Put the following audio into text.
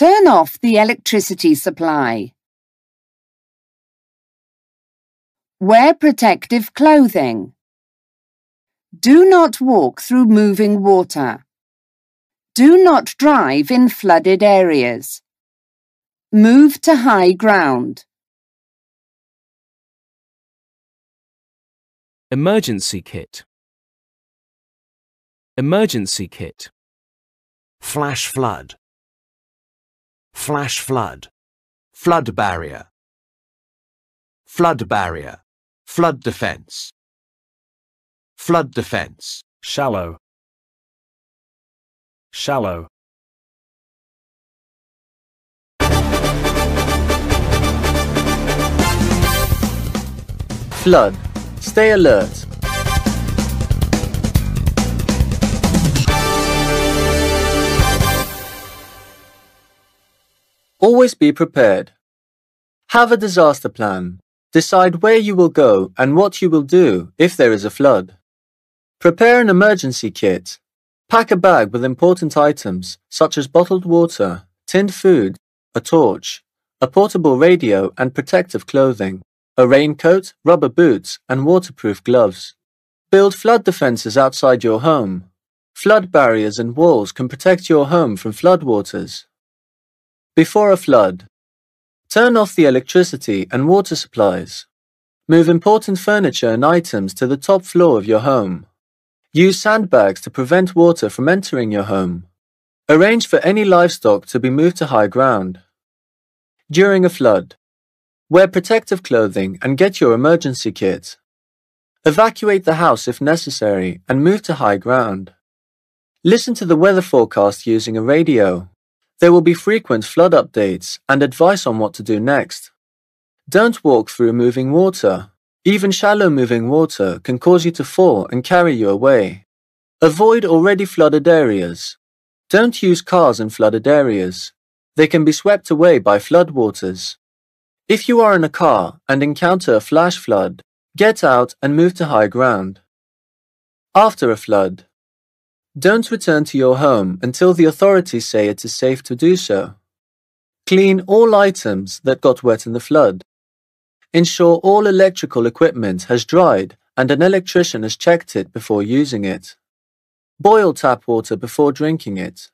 Turn off the electricity supply. Wear protective clothing. Do not walk through moving water. Do not drive in flooded areas. Move to high ground. Emergency kit. Emergency kit. Flash flood. Flash flood. Flood barrier. Flood barrier. Flood defense. Flood defense. Shallow. Shallow. Flood. Stay alert. Always be prepared. Have a disaster plan. Decide where you will go and what you will do if there is a flood. Prepare an emergency kit. Pack a bag with important items such as bottled water, tinned food, a torch, a portable radio and protective clothing, a raincoat, rubber boots and waterproof gloves. Build flood defenses outside your home. Flood barriers and walls can protect your home from floodwaters. Before a flood, turn off the electricity and water supplies. Move important furniture and items to the top floor of your home. Use sandbags to prevent water from entering your home. Arrange for any livestock to be moved to high ground. During a flood, wear protective clothing and get your emergency kit. Evacuate the house if necessary and move to high ground. Listen to the weather forecast using a radio. There will be frequent flood updates and advice on what to do next. Don't walk through moving water. Even shallow moving water can cause you to fall and carry you away. Avoid already flooded areas. Don't use cars in flooded areas. They can be swept away by floodwaters. If you are in a car and encounter a flash flood, get out and move to high ground. After a flood, don't return to your home until the authorities say it is safe to do so. Clean all items that got wet in the flood. Ensure all electrical equipment has dried and an electrician has checked it before using it. Boil tap water before drinking it.